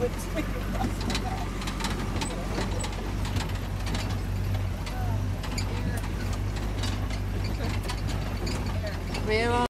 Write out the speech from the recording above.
We are